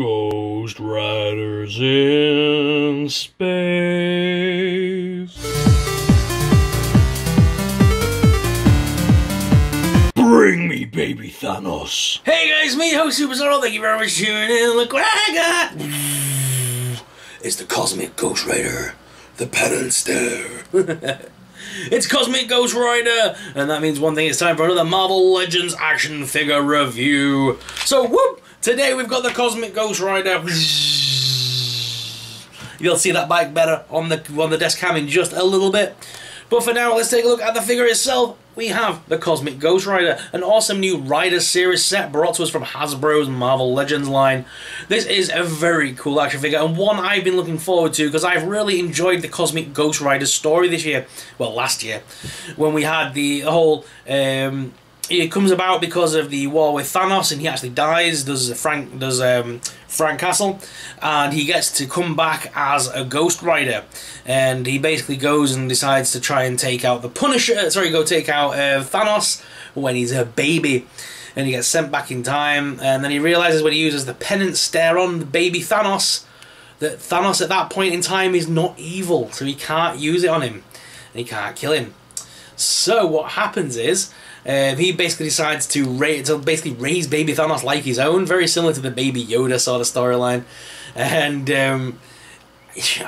Ghost Riders in Space. Bring me baby Thanos. Hey guys, me, host Super Sorrell. Thank you very much for tuning in. Look what I got. It's the Cosmic Ghost Rider, the Paddle Star. it's Cosmic Ghost Rider, and that means one thing. It's time for another Marvel Legends action figure review. So, whoop! Today we've got the Cosmic Ghost Rider. You'll see that bike better on the on the desk cam in just a little bit. But for now, let's take a look at the figure itself. We have the Cosmic Ghost Rider, an awesome new Rider Series set brought to us from Hasbro's Marvel Legends line. This is a very cool action figure, and one I've been looking forward to because I've really enjoyed the Cosmic Ghost Rider story this year. Well, last year, when we had the whole um, it comes about because of the war with Thanos, and he actually dies. Does Frank does um, Frank Castle, and he gets to come back as a Ghost Rider, and he basically goes and decides to try and take out the Punisher. Sorry, go take out uh, Thanos when he's a baby. And he gets sent back in time, and then he realizes when he uses the penance stare on the baby Thanos that Thanos at that point in time is not evil, so he can't use it on him, and he can't kill him. So what happens is um, he basically decides to, ra- to basically raise Baby Thanos like his own, very similar to the Baby Yoda sort of storyline. And um,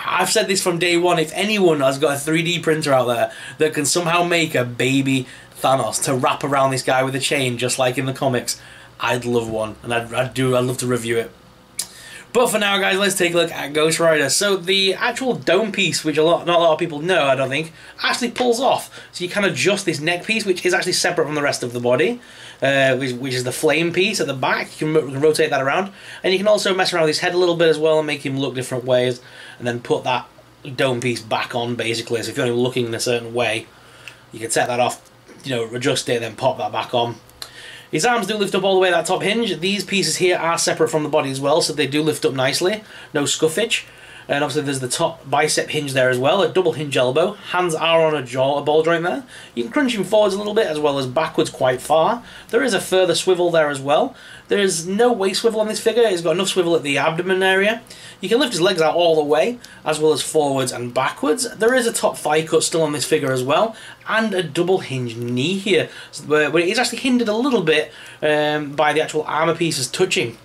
I've said this from day one. If anyone has got a 3D printer out there that can somehow make a Baby Thanos to wrap around this guy with a chain, just like in the comics, I'd love one, and I'd, I'd do. I'd love to review it. But for now, guys, let's take a look at Ghost Rider. So the actual dome piece, which a lot, not a lot of people know, I don't think, actually pulls off. So you can adjust this neck piece, which is actually separate from the rest of the body, uh, which, which, is the flame piece at the back. You can, rotate that around, and you can also mess around with his head a little bit as well and make him look different ways, and then put that dome piece back on basically. So if you're only looking in a certain way, you can set that off, you know, adjust it, and then pop that back on. His arms do lift up all the way to that top hinge. These pieces here are separate from the body as well, so they do lift up nicely. No scuffage. And obviously there's the top bicep hinge there as well, a double hinge elbow. Hands are on a jaw, a ball joint there. You can crunch him forwards a little bit as well as backwards quite far. There is a further swivel there as well. There is no waist swivel on this figure. He's got enough swivel at the abdomen area. You can lift his legs out all the way, as well as forwards and backwards. There is a top thigh cut still on this figure as well, and a double hinge knee here, where it is actually hindered a little bit um, by the actual armour pieces touching.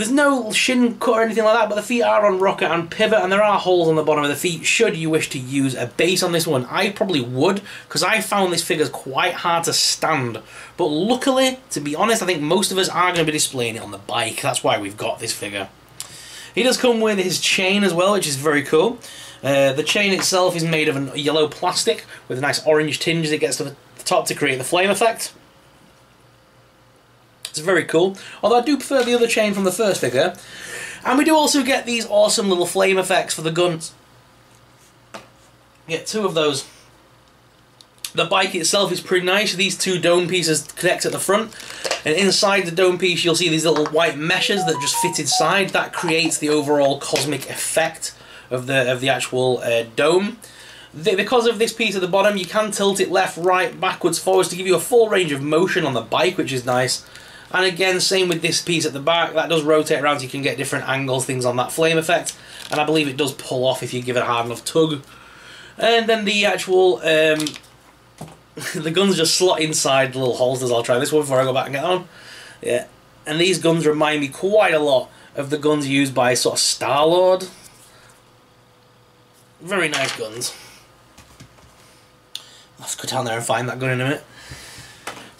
There's no shin cut or anything like that, but the feet are on rocker and pivot, and there are holes on the bottom of the feet should you wish to use a base on this one. I probably would, because I found this figure quite hard to stand. But luckily, to be honest, I think most of us are going to be displaying it on the bike. That's why we've got this figure. He does come with his chain as well, which is very cool. Uh, the chain itself is made of a yellow plastic with a nice orange tinge it gets to the top to create the flame effect. It's very cool. Although I do prefer the other chain from the first figure. And we do also get these awesome little flame effects for the guns. Get two of those. The bike itself is pretty nice. These two dome pieces connect at the front. And inside the dome piece, you'll see these little white meshes that just fit inside. That creates the overall cosmic effect of the of the actual uh, dome. Because of this piece at the bottom, you can tilt it left, right, backwards, forwards to give you a full range of motion on the bike, which is nice. And again, same with this piece at the back, that does rotate around so you can get different angles, things on that flame effect. And I believe it does pull off if you give it a hard enough tug. And then the actual um, the guns just slot inside the little holsters. I'll try this one before I go back and get on. Yeah, and these guns remind me quite a lot of the guns used by sort of Star Lord. Very nice guns. Let's go down there and find that gun in a minute.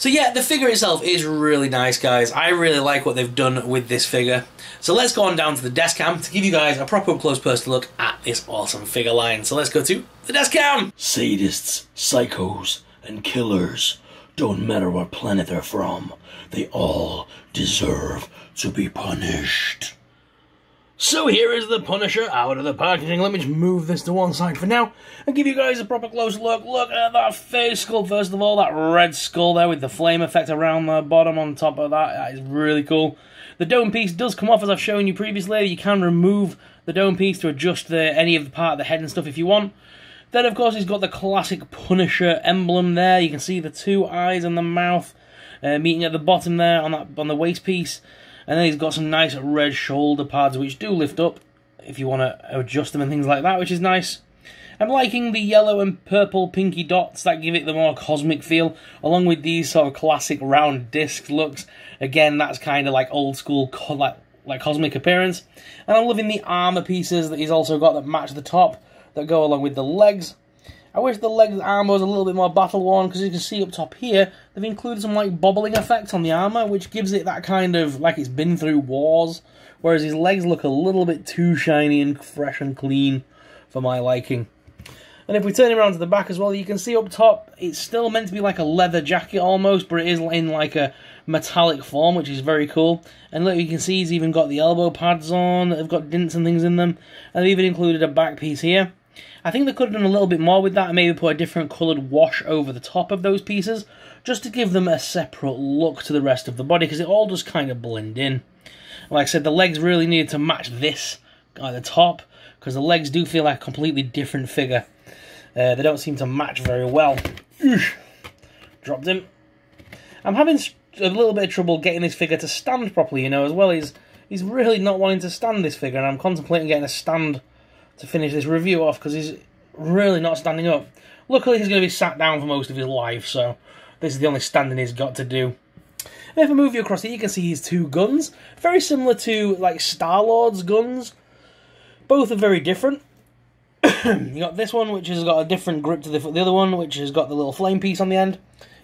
So yeah, the figure itself is really nice, guys. I really like what they've done with this figure. So let's go on down to the desk cam to give you guys a proper close personal look at this awesome figure line. So let's go to the desk cam. Sadists, psychos, and killers. Don't matter what planet they're from, they all deserve to be punished. So here is the Punisher out of the packaging. Let me just move this to one side for now and give you guys a proper close look. Look at that face skull, first of all. That red skull there with the flame effect around the bottom on top of that. That is really cool. The dome piece does come off as I've shown you previously. You can remove the dome piece to adjust the, any of the part of the head and stuff if you want. Then, of course, he's got the classic Punisher emblem there. You can see the two eyes and the mouth uh, meeting at the bottom there on that on the waist piece. And then he's got some nice red shoulder pads which do lift up if you want to adjust them and things like that, which is nice. I'm liking the yellow and purple pinky dots that give it the more cosmic feel, along with these sort of classic round disc looks. Again, that's kind of like old school, co- like like cosmic appearance. And I'm loving the armor pieces that he's also got that match the top that go along with the legs. I wish the legs armor was a little bit more battle worn because you can see up top here they've included some like bobbling effect on the armor, which gives it that kind of like it's been through wars. Whereas his legs look a little bit too shiny and fresh and clean for my liking. And if we turn him around to the back as well, you can see up top, it's still meant to be like a leather jacket almost, but it is in like a metallic form, which is very cool. And look, you can see he's even got the elbow pads on, that have got dints and things in them. And they've even included a back piece here. I think they could have done a little bit more with that and maybe put a different coloured wash over the top of those pieces, just to give them a separate look to the rest of the body, because it all just kind of blend in. Like I said, the legs really needed to match this at the top, because the legs do feel like a completely different figure. Uh, they don't seem to match very well. Dropped him. I'm having a little bit of trouble getting this figure to stand properly, you know, as well. He's, he's really not wanting to stand this figure, and I'm contemplating getting a stand to finish this review off because he's really not standing up. Luckily, he's going to be sat down for most of his life, so this is the only standing he's got to do. And if I move you across here, you can see his two guns. Very similar to, like, Star-Lord's guns. Both are very different. you got this one, which has got a different grip to the, the other one, which has got the little flame piece on the end.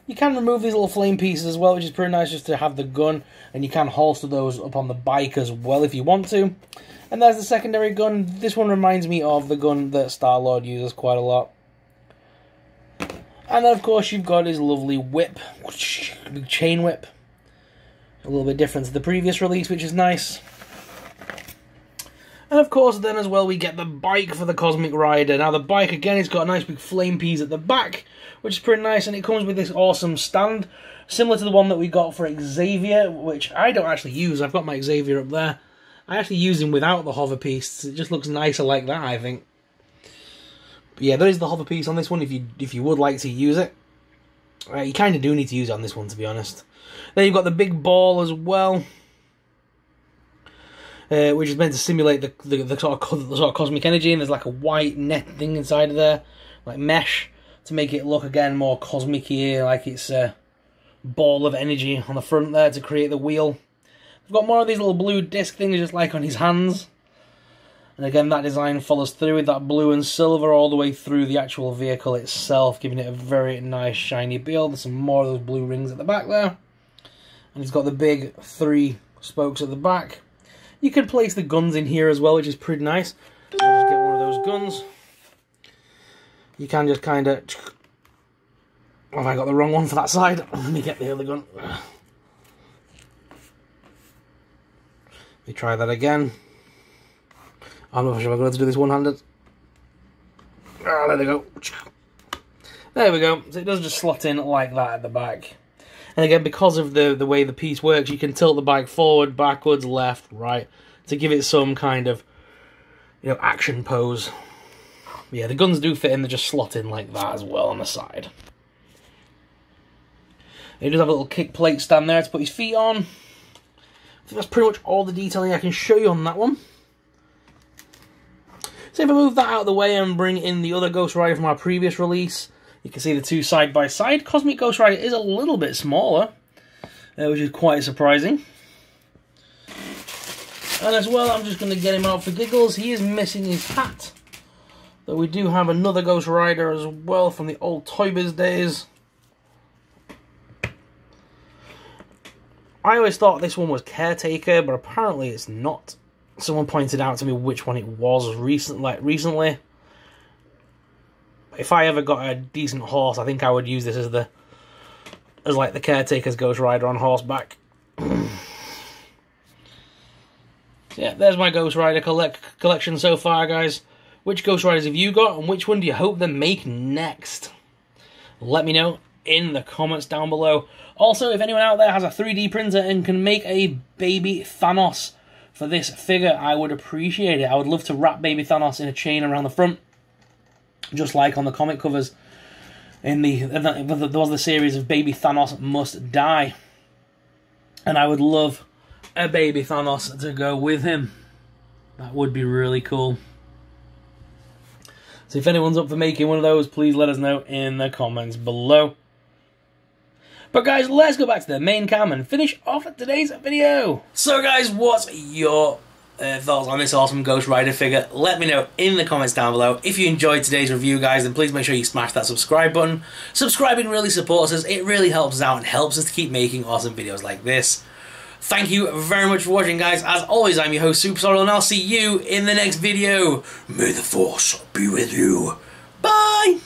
You can remove these little flame pieces as well, which is pretty nice just to have the gun, and you can holster those up on the bike as well if you want to. And there's the secondary gun. This one reminds me of the gun that Star Lord uses quite a lot. And then, of course, you've got his lovely whip, big chain whip. A little bit different to the previous release, which is nice. And of course, then as well, we get the bike for the Cosmic Rider. Now, the bike, again, it's got a nice big flame piece at the back, which is pretty nice, and it comes with this awesome stand, similar to the one that we got for Xavier, which I don't actually use. I've got my Xavier up there. I actually use him without the hover piece. It just looks nicer like that, I think. But yeah, there is the hover piece on this one if you if you would like to use it. Uh, you kind of do need to use it on this one, to be honest. Then you've got the big ball as well. Uh, which is meant to simulate the, the, the, sort of, the sort of cosmic energy, and there's like a white net thing inside of there, like mesh, to make it look again more cosmic like it's a ball of energy on the front there to create the wheel. We've got more of these little blue disc things just like on his hands. And again, that design follows through with that blue and silver all the way through the actual vehicle itself, giving it a very nice shiny build. There's some more of those blue rings at the back there. And he's got the big three spokes at the back. You can place the guns in here as well, which is pretty nice. So just get one of those guns. You can just kind of... Oh, have I got the wrong one for that side? Let me get the other gun. Me try that again. I'm not sure I'm going to do this one-handed. Ah, there we go. There we go. So it does just slot in like that at the back. And again, because of the, the way the piece works, you can tilt the bike forward, backwards, left, right, to give it some kind of, you know, action pose. Yeah, the guns do fit in, they just slot in like that as well on the side. He does have a little kick plate stand there to put his feet on. I think that's pretty much all the detailing I can show you on that one. So if I move that out of the way and bring in the other Ghost Rider from our previous release, you can see the two side by side. Cosmic Ghost Rider is a little bit smaller, uh, which is quite surprising. And as well, I'm just going to get him out for giggles. He is missing his hat. Though we do have another Ghost Rider as well from the old Toy Biz days. I always thought this one was Caretaker, but apparently it's not. Someone pointed out to me which one it was recent, like recently if I ever got a decent horse, I think I would use this as the as like the caretaker's Ghost Rider on horseback. yeah, there's my Ghost Rider collect collection so far, guys. Which Ghost Riders have you got, and which one do you hope they make next? Let me know in the comments down below. Also, if anyone out there has a 3D printer and can make a baby Thanos for this figure, I would appreciate it. I would love to wrap baby Thanos in a chain around the front just like on the comic covers. In the there was the series of Baby Thanos Must Die, and I would love a baby Thanos to go with him. That would be really cool. So if anyone's up for making one of those, please let us know in the comments below. But guys, let's go back to the main cam and finish off today's video. So guys, what's your uh, thoughts on this awesome Ghost Rider figure? Let me know in the comments down below. If you enjoyed today's review, guys, then please make sure you smash that subscribe button. Subscribing really supports us. It really helps us out and helps us to keep making awesome videos like this. Thank you very much for watching, guys. As always, I'm your host, Super Sorrell, and I'll see you in the next video. May the Force be with you. Bye!